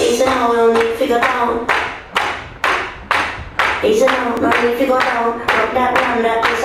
Easy now, we don't need to go out. No need to out. Rock that one, that is